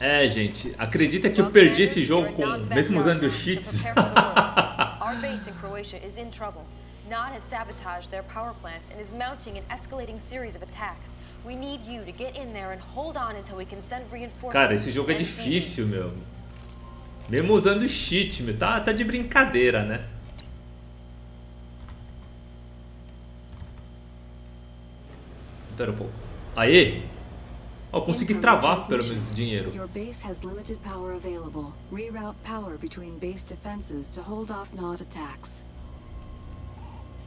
É, gente, acredita que eu perdi esse jogo com, mesmo usando cheats? Our base in Croatia is in trouble. Nod has sabotaged their power plants and is mounting an escalating series of attacks. We need you to get in there and hold on until we can send reinforcements. Cara, esse jogo é difícil, meu. Mesmo usando cheat, meu. Tá, tá de brincadeira, né? Espera um pouco. Aê! Ó, consegui travar pelo menos dinheiro. Your base has limited power available. Reroute power between base defenses to hold off Nod attacks.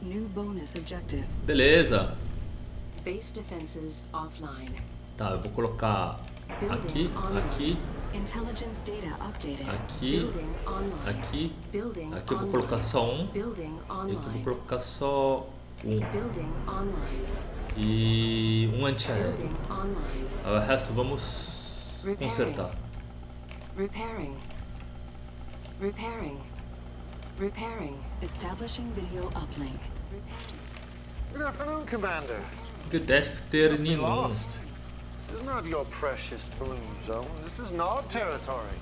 New bonus objective. Beleza. Base defenses offline. Tá, eu vou colocar aqui, aqui, Intelligence data updated. aqui, Building online. aqui. Building Aqui eu vou colocar só um. Building E aqui eu vou online. colocar só um. Building online. E um antiaéreo. Building online. O resto vamos consertar. Repairing. Repairing. Repairing. Establishing video uplink. Good afternoon, Commander. Que deve ter Must nenhum. lost. This is not your precious blue zone. This is Nod territory.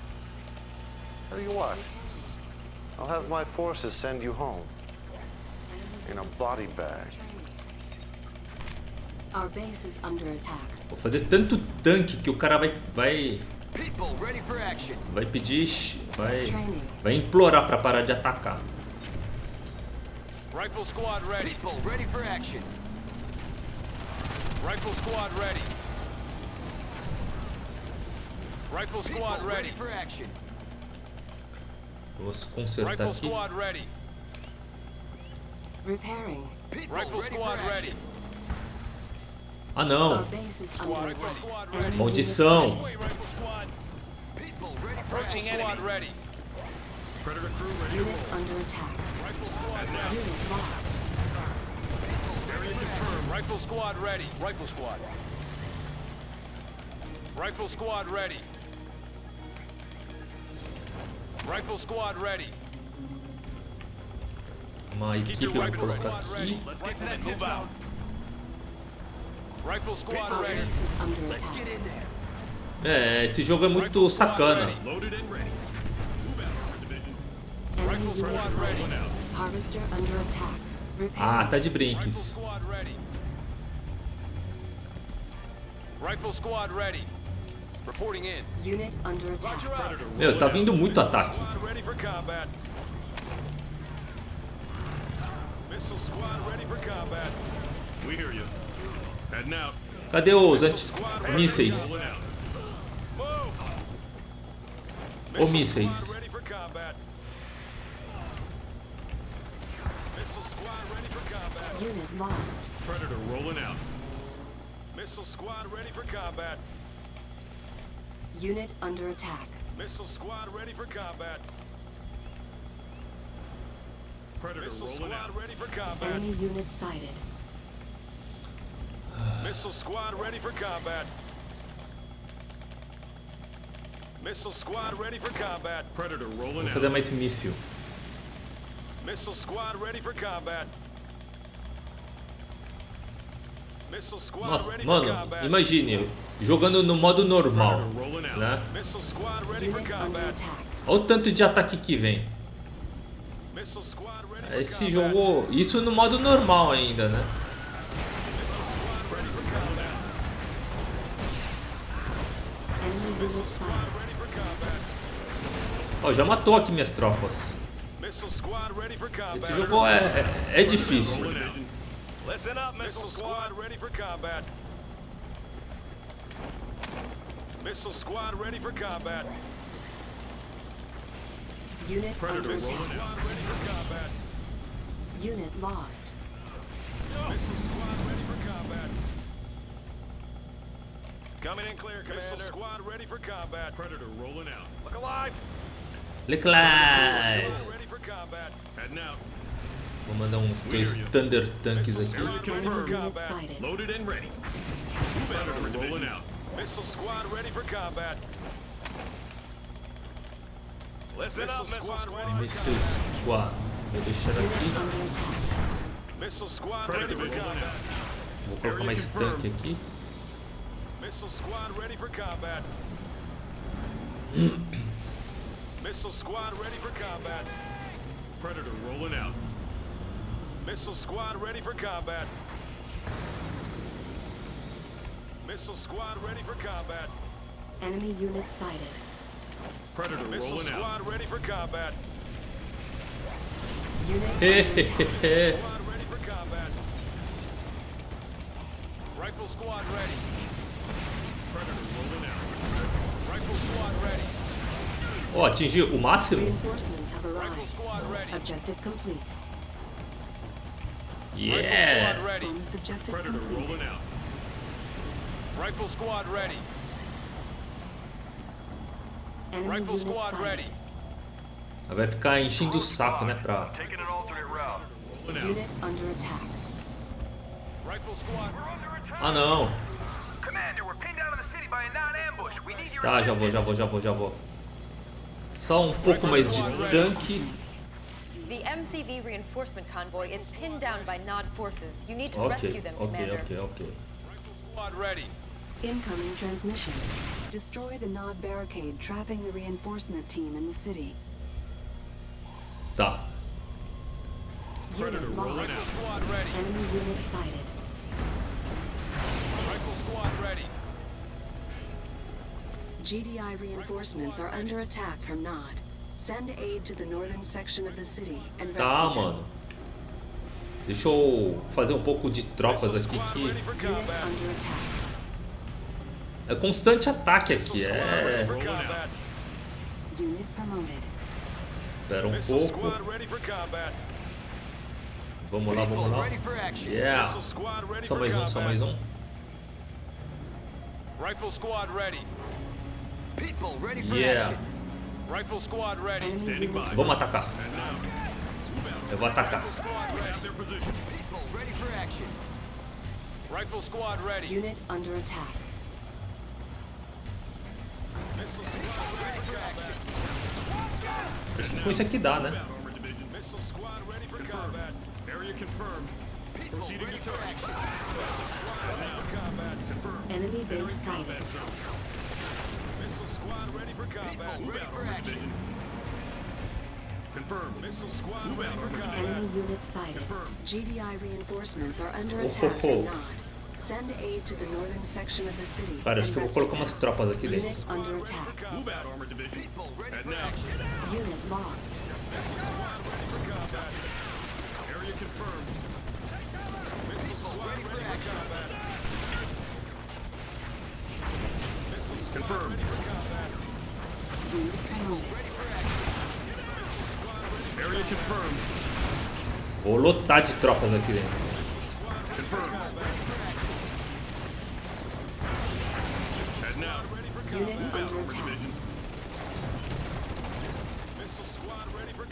Tell you what, I'll have my forces send you home in a body bag. Vou fazer tanto tanque que o cara vai vai People ready for action. vai pedir, vai vai implorar pra parar de atacar. Rifle squad ready. People ready for action. Rifle squad ready. Rifle squad ready for action. Vou consertar aqui. Repairing. Rifle squad ready. Ah, não. Maldição. Rifle squad ready. Rifle squad. Rifle squad ready. Rifle squad ready. Uma equipe, vamos colocar aqui. É, esse jogo é muito Rifle squad sacana. Ah, tá de Rifle brinques. squad ready. Rifle squad ready. Reporting in. Unit under attack. Predator Meu, tá vindo muito ataque. Missile squad ready for combat. We hear you. Heading. Cadê os mísseis? Rolling out. Move. Ou mísseis? Squad ready for combat. Missile squad ready for combat. Unit lost. Predator rolling out. Missile squad ready for combat. Unit under attack. Missile squad ready for combat. Predator Missile rolling squad out. ready for combat. Enemy unit sighted. Missile squad ready for combat. Missile squad ready for combat. Predator rolling Vou fazer out. mais míssil. Missile squad ready for combat. Missile squad Nossa, ready mano, for combat. imagine, jogando no modo normal, né? Missile squad ready for Unit under combat. attack. Olha o tanto de ataque que vem. Esse jogo, isso no modo normal ainda, né? Ó, já matou aqui minhas tropas. Missile squad ready for combat. Esse jogo é, é, é difícil. Listen up, missile squad ready for combat. Missile squad ready for combat. Unit Predator under attack. Unit lost. Missile squad ready for combat. Coming in clear, Commander. Missile squad ready for combat. Predator rolling out. Look alive. Leclerc! Vou mandar uns dois Thunder Tanks Missile aqui. Missile squad ready for combat. Listen up, missile squad. Vou deixar aqui. Missile squad ready for combat. Vou colocar mais tanque aqui. Missile squad ready for combat. Missile squad ready for combat. Predator rolling out. Missile squad ready for combat. Missile squad ready for combat. Enemy unit sighted. Predator Missile rolling out. squad ready for combat. Unit. Squad ready for combat. Rifle squad ready. Predator rolling out. Rifle squad ready. Ó, atingiu o máximo? Reinforcements have Rifle arrived. squad ready. Objective complete. Rifle Yeah! Rifle squad ready. Rifle squad ready. Aí Vai ficar enchendo o saco, né? Pra... Taking an alternate route. Rolling out. Unit under attack. Rifle squad. We're under attack. Ah, não. Tá, já vou, já vou, já vou, já vou. Só um pouco mais de tanque. The MCV reinforcement convoy is pinned down by Nod forces. You need to Ok, rescue them, ok, Commander. ok, ok. Rifle squad ready. Incoming transmission. Destroy the Nod barricade trapping the reinforcement team in the city. Tá. Predator Unit rolling out. Squad ready. Enemy unit sighted. Rifle squad ready. GDI reinforcements are under attack from Nod. Send aid to the northern section of the city and rescue Tá, them. mano. Deixa eu fazer um pouco de tropas aqui que é constante ataque aqui. É. Espera um pouco. Vamos lá, vamos lá. Yeah. Só mais um, só mais um. Rifle squad ready. Yeah. action. Rifle squad ready. Enemy Standing unit by. Vamos atacar. Eu vou atacar. Rifle squad ready. Unit under attack. Missile squad ready for combat. Acho que com isso aqui dá, né? Combat armor division. Missile squad ready for combat. Area confirmed. Proceeding to target. Combat. Enemy base sighted. Missile squad ready for combat. Move out armor division. Confirmed. Missile squad Move ready out for combat. Enemy unit sighted. GDI reinforcements are under attack oh, from oh. Nod. Send aid to the northern section of the city Cara, acho que eu vou colocar umas tropas aqui dentro. Unit under attack. Move out armor division. People ready for now, action. Unit lost. area confirmed. Missile squad ready for combat. Missile squad ready for combat. Vou lotar de tropas aqui dentro.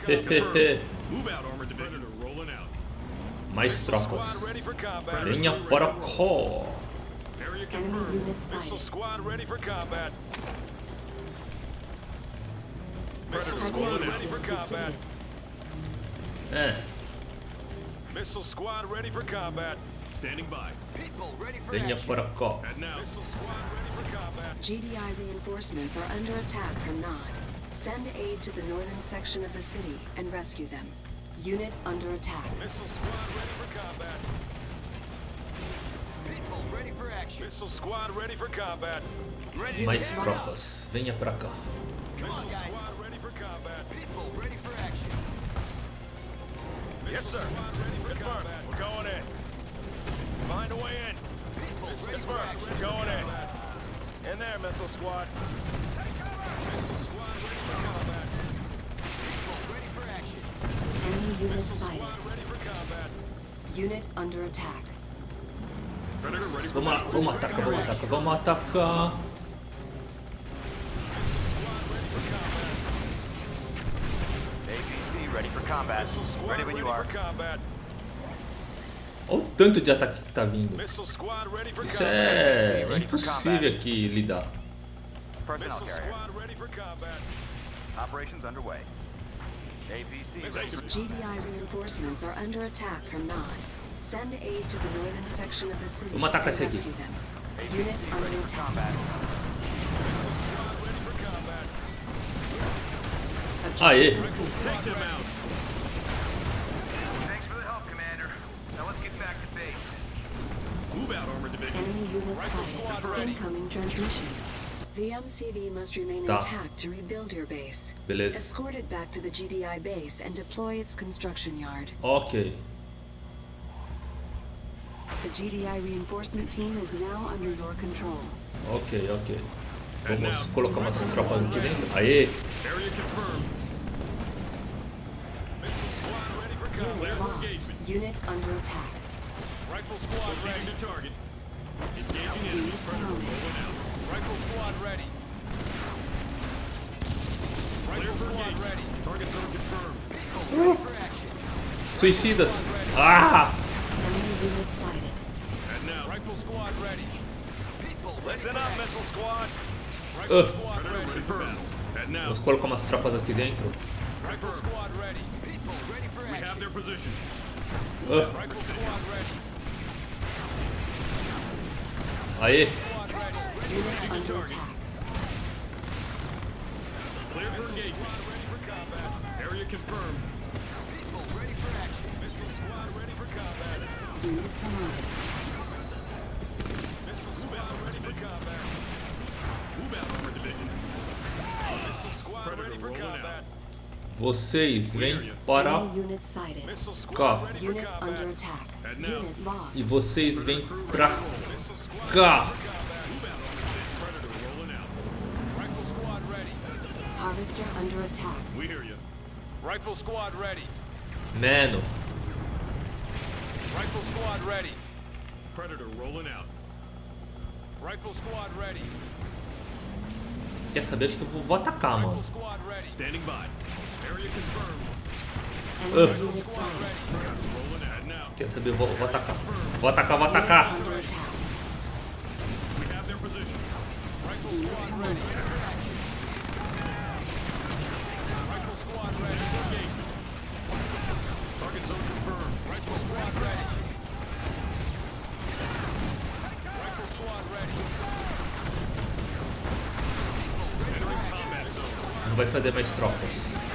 Mais tropas. Venha para cá. Area Enemy confirmed. unit Missile sighted. squad ready for combat. Missile Predator squad ready for combat. É, Missile squad ready for combat. Standing by. People ready for venha action. And now, Missile squad ready for combat. GDI reinforcements are under attack from Nod. Send aid to the northern section of the city and rescue them. Unit under attack. Missile squad ready for combat. People ready for action. Missile squad ready for combat. Ready Mais to tropas. Venha pra cá. Missile squad ready for combat. People ready for action. Yes, sir. Squad ready for combat. We're going in. Find a way in. People Confirmed. We're going in. In there, missile squad. Missile squad ready for combat. People ready for action. Enemy unit Missile sighted. squad ready for combat. Unit under attack. Predator ready for Vamos, lá, vamos atacar, vamos atacar, vamos atacar. Ready for combat. Squad Ready when you are. Olha o tanto de ataque que tá vindo. Isso é impossível aqui lidar. Operations underway. GDI reinforcements are under attack from Nod. Send aid to the northern section of the city Vamos atacar esse aqui. Unit under attack. Aê! Take them out. Thanks for the help, Commander. Now let's get back to base. Move out, Armored Division. Enemy unit squad sighted. Incoming transmission. The MCV must remain Tá. intact to rebuild your base. Beleza. Escort it back to the GDI base and deploy its construction yard. Ok. The GDI reinforcement team is now under your control. Ok, ok. Vamos colocar umas tropas aqui dentro. Aê! Lost. Unit under attack. Rifle squad ready. To target. Engaging enemy. Predator rolling out. Rifle squad ready. Rifle squad ready. Target zone confirmed. Ready for action. Suicidas! Ah! Enemy unit sighted. And now. Rifle squad ready. People Listen up, missile squad. Rifle squad ready. Vamos colocar umas tropas aqui dentro. Rifle squad ready. People ready for We have action. their positions. Ah, Rifle squad ready. aê! Squad ready. Unit under attack. Clear for Missile engagement. squad ready for combat. Area confirmed. People ready for action. Missile squad ready for combat. Unit promoted. Missile squad ready for combat. Move out, Armored Division. Missile squad Predator ready for rolling combat. Vocês vêm para Cá. e vocês vêm pra cá. Predator rolling out. Rifle squad ready. Harvester under attack. We hear you. Rifle squad ready. Mano, Rifle squad ready. Predator rolling out. Rifle squad ready. quer saber? Acho que eu vou, vou atacar, Rifle mano. squad ready. Standing by. Now. Quer saber? Vou, vou atacar. Vou atacar, vou atacar. Unit under attack. We have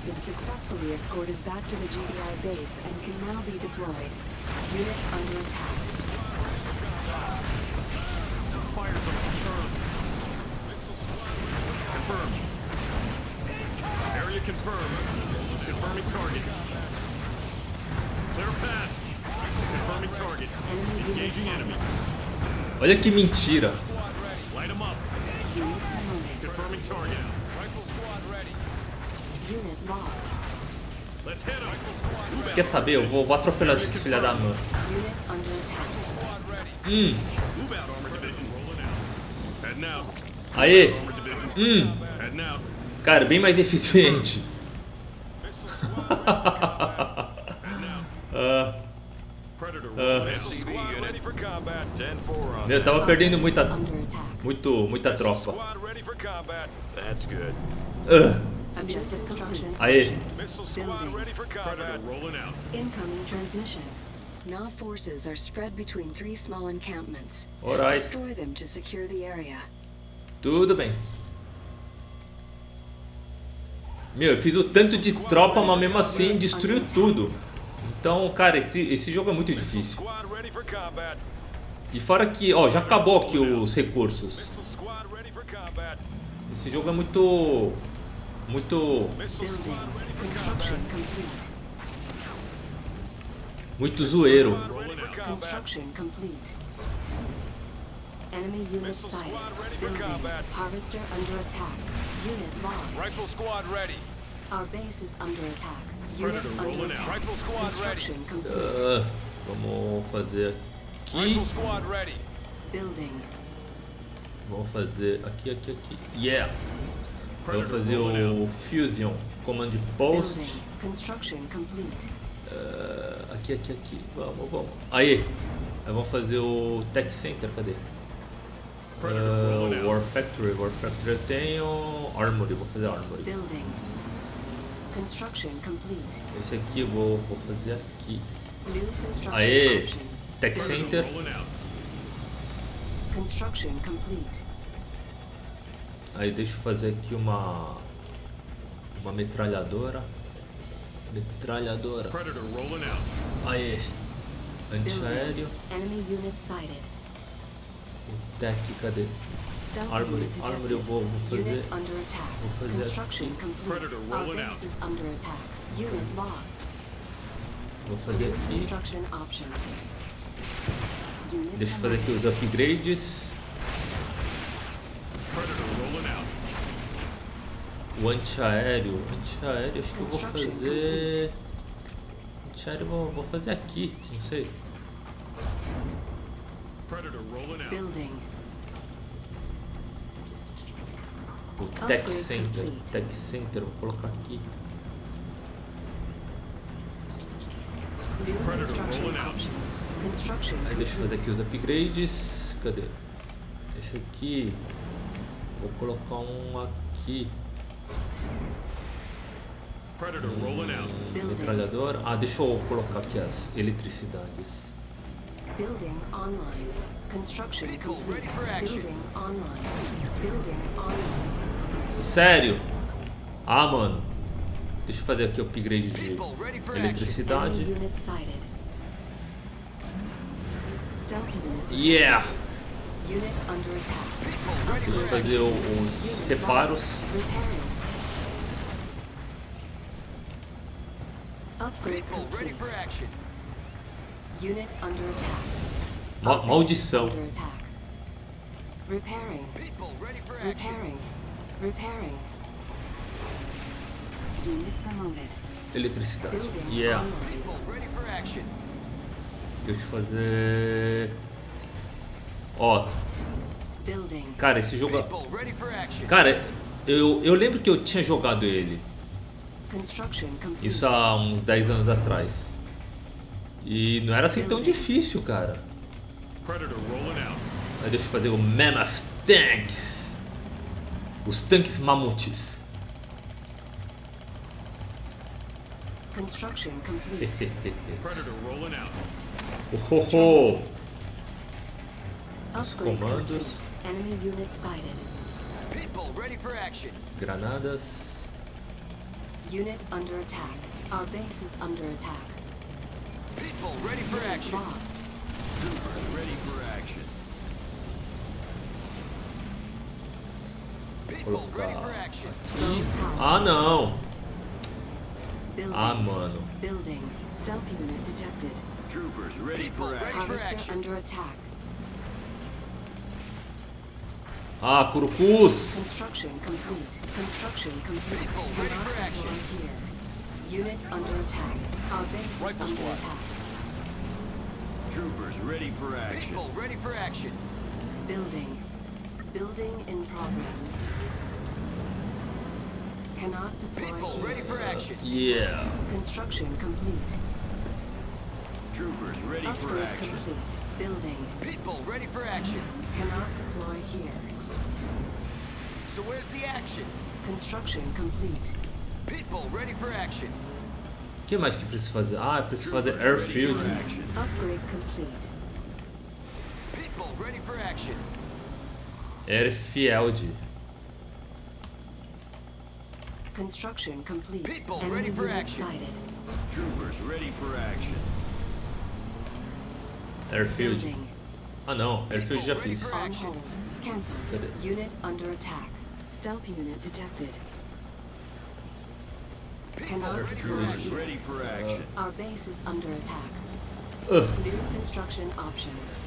has been successfully escorted back to the GDI base and can now be deployed. Unit under attack. Fire zone confirmed. Confirmed. Area confirmed. Confirming target. Clear path. Confirming target. Enemy Engaging enemy. olha que mentira. Quer saber? Eu vou, vou atropelar esses filha da mãe. Hum, aê! Hum, cara, bem mais eficiente. Uh, rolling Missile out. squad ready for combat. 10-4 on. eu tava perdendo muita, muito, muita tropa. Squad Objective complete. Aê. Building. Incoming transmission. Nav forces are spread between three small encampments. Alright. Destroy them to secure the area. tudo bem. Meu, eu fiz o tanto de tropa, mas mesmo assim destruiu tudo. Então, cara, esse, esse jogo é muito difícil. E fora que, ó, já acabou aqui os recursos. Esse jogo é muito. Muito. Muito zoeiro. Construction complete. Enemy unit sighted. squad ready for Building. combat. Harvester under attack. Unit lost. Rifle squad ready. Our base is under attack. Unit under attack. Rifle squad ready. Construction complete. Ah, vamos fazer aqui. Rifle squad ready. Building. Vamos fazer aqui, aqui, aqui. Yeah! Eu vou fazer o Fusion Command Post. Building. Construction complete. eh, aqui, aqui, aqui. Vamos, vamos. Aí! Aí vamos fazer o Tech Center, cadê? Eh, War Factory, War Factory eu tenho. Armory, vou fazer Armory. Building. Construction complete. Esse aqui eu vou, vou fazer aqui. New construction Aê! options. Tech. Center. Construction complete. Aí deixa eu fazer aqui uma. Uma metralhadora. Metralhadora. Predator rolling out. Aê! Antiaéreo. O Tech, cadê? Armory. unit Armory eu vou, vou fazer. Under attack. vou fazer Construction aqui. Vou fazer aqui. construction options. Unit Deixa eu fazer aqui os upgrades. O antiaéreo. Antiaéreo acho que eu vou fazer. Antiaéreo vou, vou fazer aqui, não sei. Predator rolling out. Building. O Tech Center. Tech Center, vou colocar aqui. Aí deixa eu fazer aqui os upgrades. Cadê? Esse aqui. Vou colocar um aqui. Predator rolling out. Building. Metralhadora. Ah, deixa eu colocar aqui as eletricidades. Building online. Construction complete. Building online. Building online. Sério? Ah, mano. Deixa eu fazer aqui o upgrade de eletricidade. Yeah! Unit under attack. People ready Deixa eu fazer os reparos. lost. Repairing. Upgrade People ready complete. for action. Unit under attack. Ma- maldição. Under attack. Repairing. People ready for action. Repairing. Repairing. Unit promoted. Eletricidade. Yeah. online. People ready for action. Deixa eu fazer. Ó, Building. cara, esse jogo. Cara, eu, eu lembro que eu tinha jogado ele. Construction complete. Isso há uns 10 anos atrás. E não era assim tão difícil, cara. Predator rolling out. Aí deixa eu fazer o Mammoth Tanks. Os tanques mamutes. Construction complete. Predator rolling out. Ohoho! Os Upgrade comandos. complete. Enemy unit sighted. People ready for action. Granadas. Unit under attack. Our base is under attack. People ready for Unit action. lost. Troopers ready for action. People ready for action. Ah, não! Building. Ah, mano. Building. Stealth unit detected. Troopers ready for action. for Harvester action. under attack. Ah, Curucus! Construction complete. Construction complete. People ready Cannot for action. deploy here. Unit under attack. Our base is under squad. attack. Troopers ready for action. People ready for action. Building. Building in progress. Cannot deploy People here. ready for action. Yeah! Construction complete. Troopers ready for Upgrade action. complete. Building. People ready for action. Cannot deploy here. So where's the action? Construction complete. People ready for action. O que mais que precisa fazer? Ah, eu preciso fazer Airfield. action. Upgrade complete. People ready for action. Airfield. Construction complete. People Enemy ready for unit action. sighted. Troopers ready for action. Airfield. Building. Ah, não. Airfield já Ready fiz. for On action. hold. Cancel. Cadê? Unit under attack. Stealth unit detected. Cannot deploy Troopers here. ready for action. Our base is under attack. Ah, New construction options.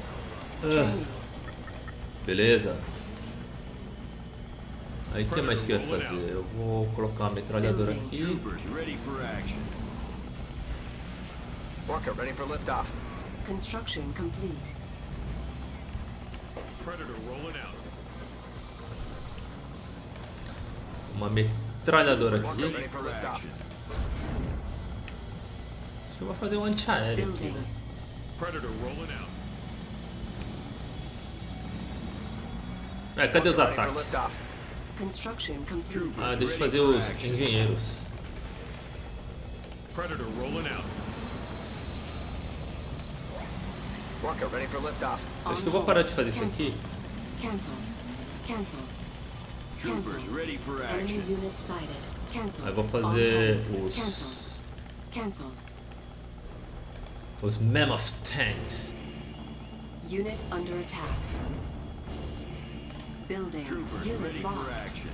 ah. Beleza. Aí o que mais que eu ia fazer? Eu vou colocar uma metralhadora aqui. Troopers ready for action. Orca, ready for liftoff. Construction complete. Predator Uma metralhadora aqui. Acho que eu vou fazer um antiaéreo aqui, né? Predator rolling out. É, cadê os Ready for ataques? Ah, deixa eu fazer os engenheiros. Predator rolling out. Walker, ready for liftoff. Acho que eu vou parar de fazer isso aqui. Cancel. Cancel. Troopers Cancel. ready for Enemy action. unit sighted. Cancel. Aí vou fazer os- Cancel. Cancelled. Os Mammoth Tanks. Unit under attack. Building. Troopers ready Unit for action.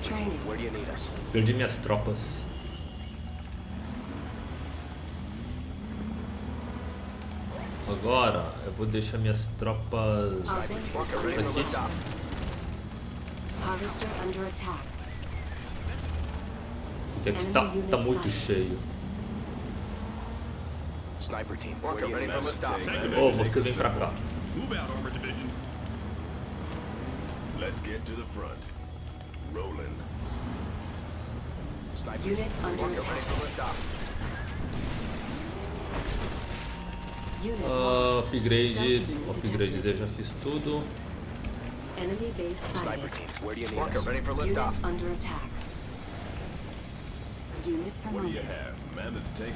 Training. where do you need us? perdi minhas tropas. Agora eu vou deixar minhas tropas for aqui. liftoff. Harvester under attack. Porque aqui tá, tá muito cheio. Sniper team. Oh, você vem pra cá. Move out, Armor Division. Let's get to the front. Rolling. Sniper Unit team, under attack. Unit upgrades detected. eu já fiz tudo. Enemy base sighted. Walker, ready for liftoff. under attack. Unit What do you have? Mammoth tank?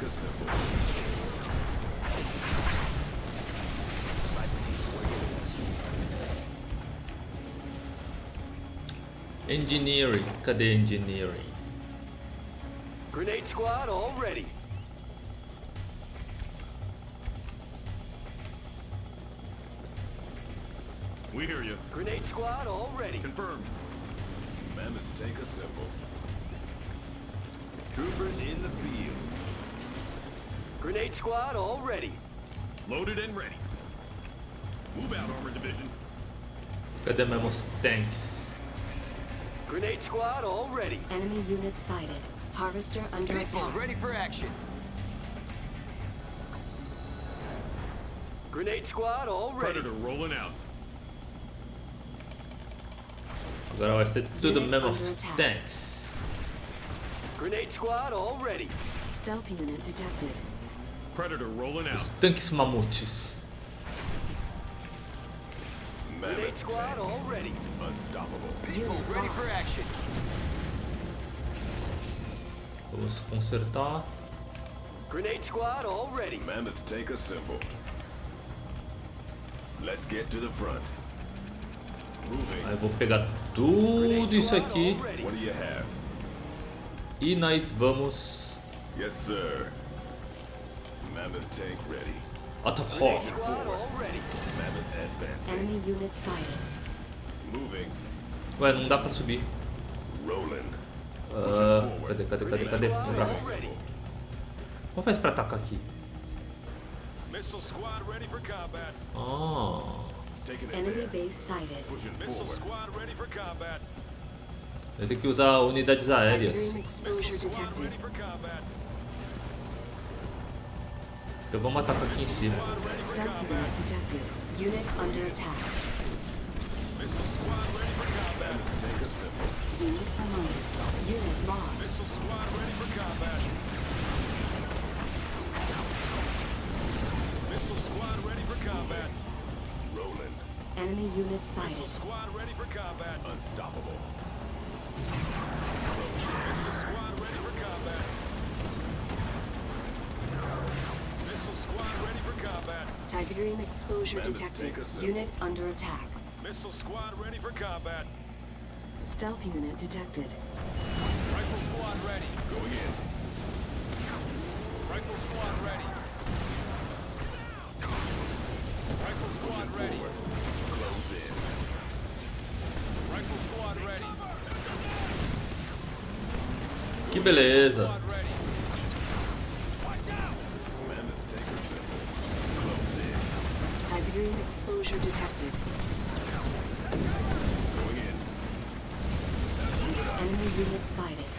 Engineering, cadê engineering? Grenade squad all ready. We hear you. Grenade squad all ready. Confirmed. Mammoth tank assembled. Troopers in the field. Grenade squad all ready. Loaded and ready. Move out, Armor Division. Cadê meus tanks? Grenade squad all ready. Enemy unit sighted. Harvester under People attack. ready for action. Grenade squad all ready. Predator rolling out. Agora vai ser tudo Unit Mammoth under. Tanks. Grenade squad all ready. Stealth unit detected. Predator rolling out. Os tanques mamutes. Grenade squad tank. all ready. Unstoppable. People ready for lost. action. Vamos consertar. Grenade squad all ready. Mammoth tank assembled. Let's get to the front. Aí eu vou pegar tudo isso aqui all ready. What do you have? e nós vamos Yes, sir. Mammoth tank ready. Attack Grenade squad all ready. Mammoth advancing. Enemy unit sighted. Moving. Ué, não dá pra subir. Rolling. Ah, cadê, cadê, cadê, cadê? Pra. Como faz pra atacar aqui? Missile squad ready for combat. It Enemy base sighted. Forward. squad ready for combat. eu tenho que usar unidades aéreas. Então vamos atacar aqui em cima. Missile squad ready for combat. Rolling. Enemy unit sighted. Squad ready for combat. Unstoppable. Missile squad ready for combat. Missile squad ready for combat. Tiberium exposure detected. Unit under attack. Missile squad ready for combat. Stealth unit detected. Rifle squad ready. Going in. Rifle squad ready. Beleza. Squad ready. Mammoth taker symbol. Close in. Tiberium exposure detected. Enemy unit sighted.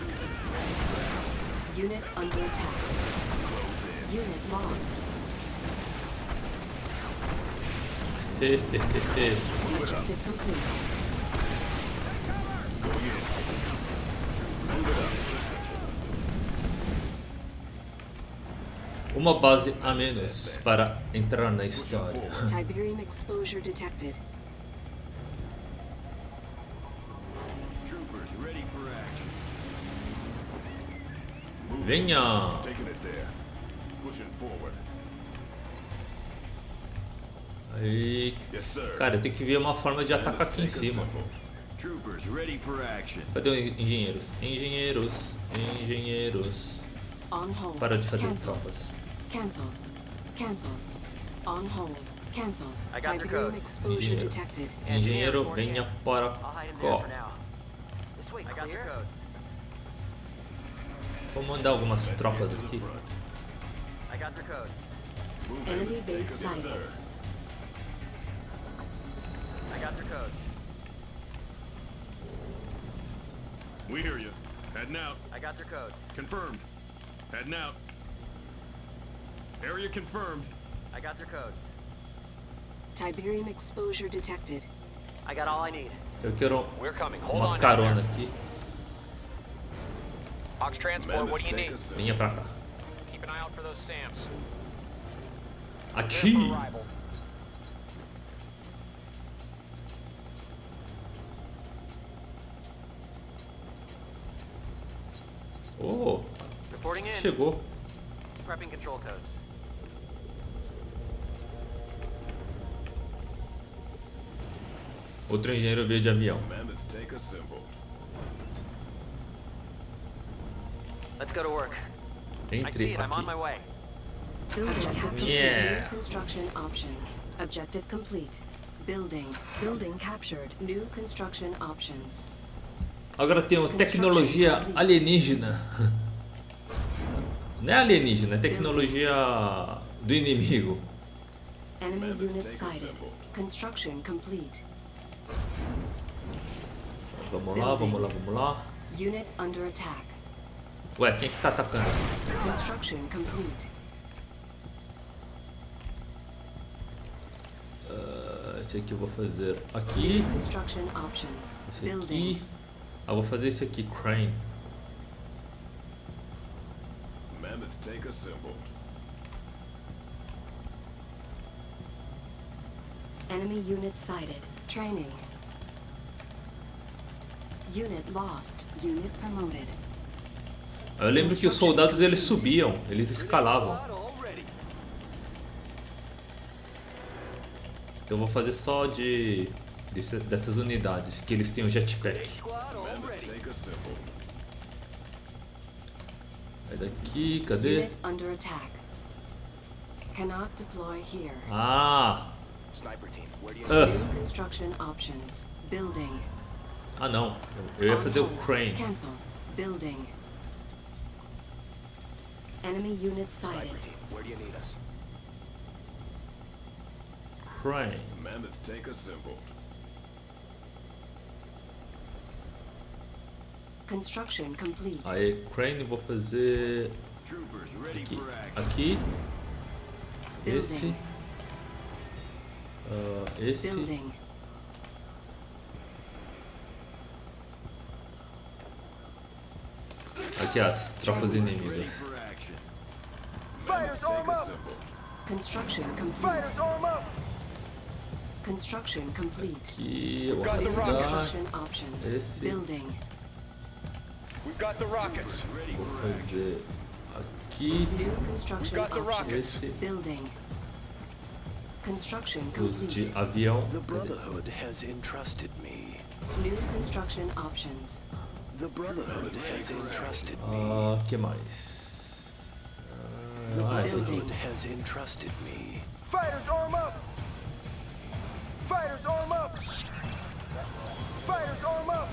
Unit under attack. Unit lost. Objective complete. Uma base a menos para entrar na história. Tiberium exposure detected. Troopers ready for action. Venha! Aí. Cara, eu tenho que ver uma forma de atacar aqui em cima. Troopers ready for action. Cadê os engenheiros? Engenheiros, engenheiros. Para de fazer tropas. Cancel. Cancel. On hold. Cancel. I got their Tiberium codes. exposure Engenheiro. detected. Engenheiro, venha para I'll hide in there cá. for now. This way, I got their codes. Vou mandar algumas tropas To the aqui. front. I got their codes. Move Enemy in. base Take 'em, sighted. sir. I got their codes. We hear you. Heading out. I got their codes. Confirmed. Heading out. Area confirmed. I got their codes. Tiberium exposure detected. I got all I need. Eu quero We're coming. Hold uma on carona um there. aqui. Ox transport, what do you need? Venha pra cá. Keep an eye out for those SAMs. Aqui! Clear arrival. Oh, Reporting in. chegou. Prepping control codes. Outro engenheiro veio de avião. Let's go to work. I see Entre it. I'm on aqui. my way. Objective complete. Yeah. New construction options. Objective complete. Building. Building captured. New construction options. Agora tem tecnologia alienígena. Não é alienígena, é tecnologia do inimigo. Enemy unit sighted. Construction complete. Vamos lá, vamos lá, vamos lá. Unit under attack. Ué, quem é que tá atacando? Construction complete. Ah, esse aqui eu vou fazer aqui. Construction options. Esse Building. aqui. Ah, vou fazer esse aqui, crane. Mammoth take assembled. Enemy unit sighted. Training. Unit lost. Unit promoted. Eu lembro que os soldados eles subiam, eles escalavam. Então vou fazer só de desse- dessas unidades que eles têm o jetpack. Sai daqui, cadê? Ah, Sniper team, where do you ah, New construction options. Building. ah não, eu ia fazer o crane. Cancelled. Building. Enemy unit sighted. Sniper team, where do you need us? Crane. Mammoth take assembled. Construction complete. Aí, crane eu vou fazer aqui, aqui, esse, Ah, esse, Building. aqui as tropas inimigas. Construction complete. Fighters, arm up! Construction complete. Aqui, eu vou. Esse. Building. We've got the rockets. Ready vou fazer aqui, New construction Got the options. rockets. esse, Building. Construction os de complete. avião. The? Brotherhood has entrusted me. New construction options. The Brotherhood has entrusted me. Ah, que mais? Ah, Ah, aqui. has entrusted me. Fighters, arm up! Fighters, arm up! Fighters, arm up!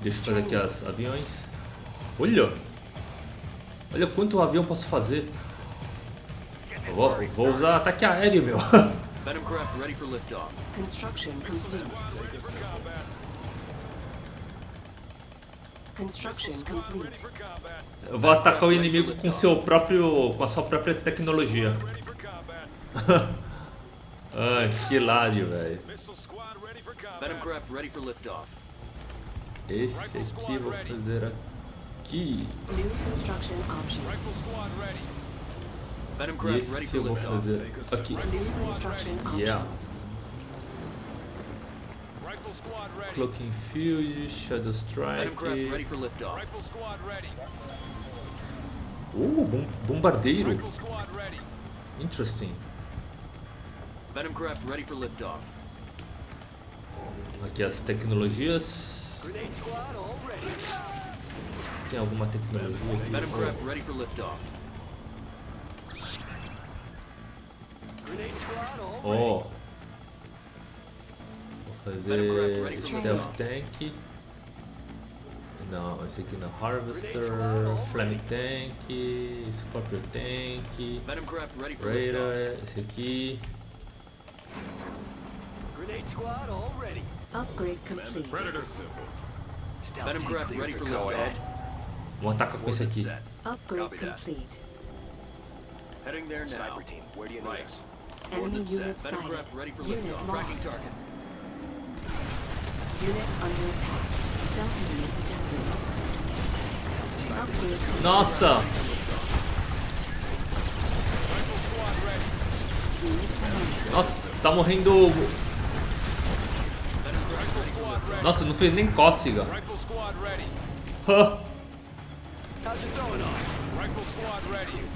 Deixa eu fazer aqui as aviões. Olha! Olha quanto avião posso fazer. Vou, vou usar ataque aéreo, meu. Venom craft ready for liftoff. Construction complete. Construction complete. Eu vou atacar o inimigo com seu próprio. com a sua própria tecnologia. Ai, que hilário, velho. Missile squad ready for combat. Venom craft ready for liftoff. Esse aqui eu vou fazer aqui. New construction options. Rifle squad ready. Venom E craft ready esse for eu vou liftoff. fazer aqui. Yeah. Cloaking Field, Shadow Strike. for liftoff. Rifle squad ready. Uh, bom- bombardeiro. Interesting. Venom craft ready for liftoff. Aqui as tecnologias. Tem alguma tecnologia aqui? craft ready for liftoff. Ó. Vou fazer Stealth. Tank. Não, esse aqui não. Harvester, Flame Tank, Scorpio Tank. Raider, esse aqui. Upgrade complete. Predator symbol. Venom craft ready for liftoff. Vamos atacar com esse aqui. Upgrade complete. Heading there now. Sniper team, where do you need us? Enemy unit sighted. craft ready for Unit lost. target. Unit under attack. Stealth unit detected. Upgrade. Nossa! Nossa, tá morrendo. Nossa, não fez nem cócega.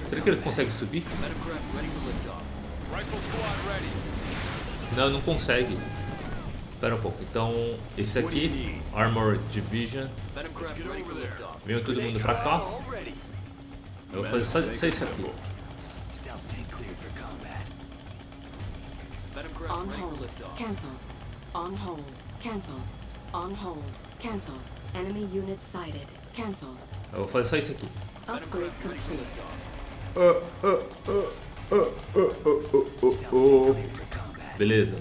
Será que ele consegue subir? Não, não consegue. Espera um pouco. Então, esse aqui, Armor Division. Veio todo mundo pra cá. Eu vou fazer só, só isso aqui. On hold. Cancelled. On hold. Cancelled. On hold. Cancelled. Enemy unit sighted. Cancelled. Eu vou fazer só isso aqui. Upgrade complete. liftoff. Ah, ah, for combat. Beleza.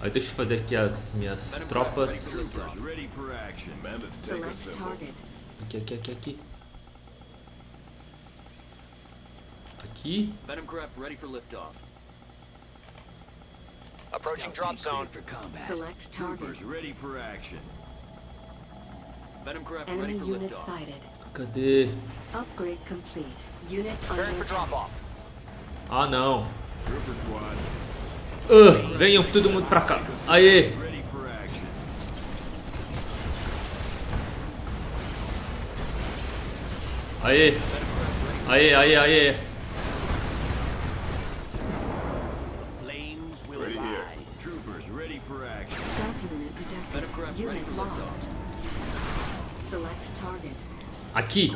Aí deixa eu fazer aqui as minhas tropas. Aqui, aqui, aqui, aqui. Aqui. Venom craft ready for liftoff. Approaching drop zone. cleared for combat. Select target. Ready for action. Venom craft ready for liftoff. Cadê? Upgrade complete. Unit Preparing under for drop attack. Ah, não. Ah, venham todo mundo pra cá. Aê! Aê! Aê, aê, aê! Aqui!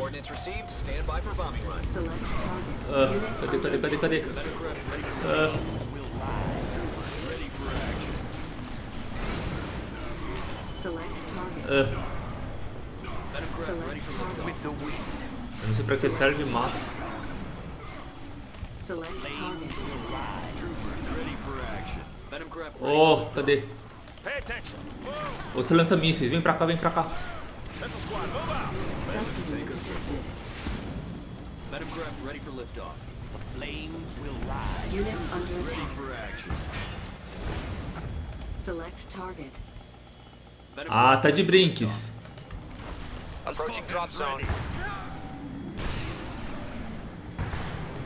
Ah, cadê, cadê, cadê, cadê? Ah, ah. Eu não sei pra que serve, mas. Oh, cadê? Pay attention. Move. Os lança-mísseis, vem pra cá, vem pra cá. Craft ready for liftoff. Flames will rise. Unit under Ready attack. for action. Select target. Ah, tá de brinques. Approaching drop zone.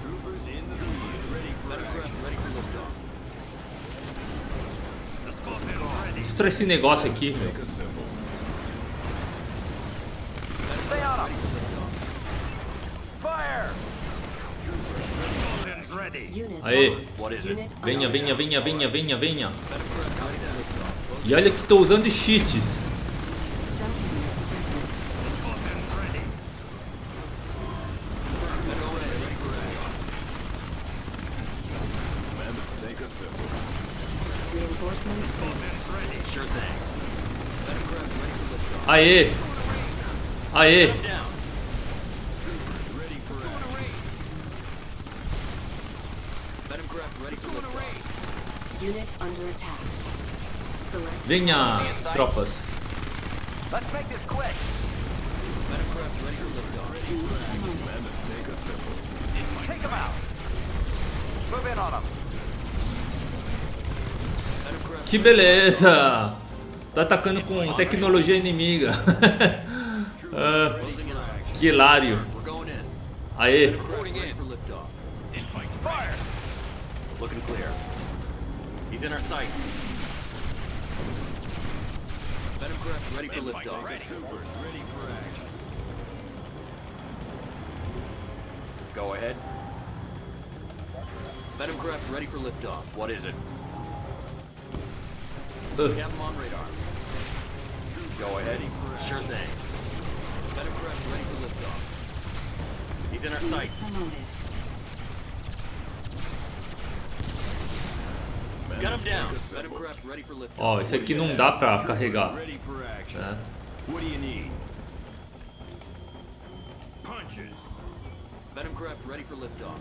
Troopers in the field ready liftoff. for Venom action. craft ready for liftoff. Destrói esse negócio aqui, meu. Aê. Venha, venha, venha, venha, venha, venha. E olha que estou usando cheats. Aê! Aê! Them. Venomcraft Que beleza! Tá atacando com tecnologia inimiga. Ah, que hilário. Aê! Looking clear. He's in our sights. Venomcraft ready for liftoff. Troopers ready for action. Go ahead. Venomcraft ready for liftoff. What is it? Ugh. We have him on radar. Go ahead. Sure thing. Venomcraft ready for liftoff. He's in our sights. promoted. Got him down. Venomcraft ready for liftoff. Ó, esse aqui não dá pra carregar. Né? What do you need? Punch it. Venomcraft ready for liftoff.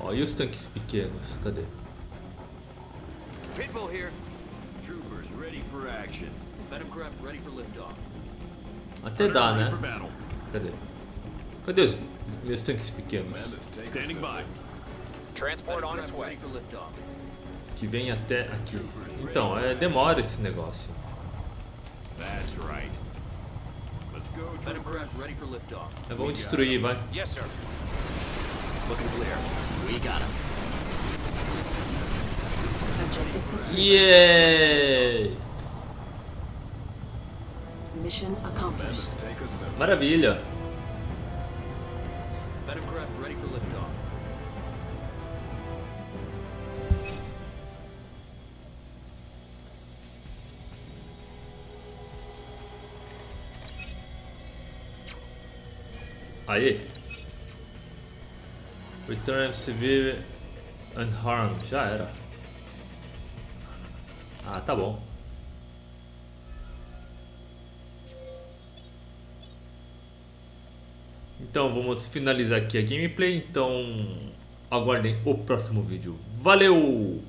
Ó, e os tanques pequenos? Cadê? Pitbull here. Troopers ready for action. Venomcraft ready for liftoff. Até dá, né? Cadê? Cadê os meus tanques pequenos? Standing by. Transport on its ready way. for liftoff. Que vem até aqui. Então, é, demora esse negócio. That's right. Let's go, troopers. Venomcraft ready for liftoff. É, vamos destruir, vai. Yay! Mission accomplished. Maravilha! Ready for liftoff. Aê! Return civil unharmed. Já era. Ah, tá bom. Então vamos finalizar aqui a gameplay. Então aguardem o próximo vídeo. Valeu!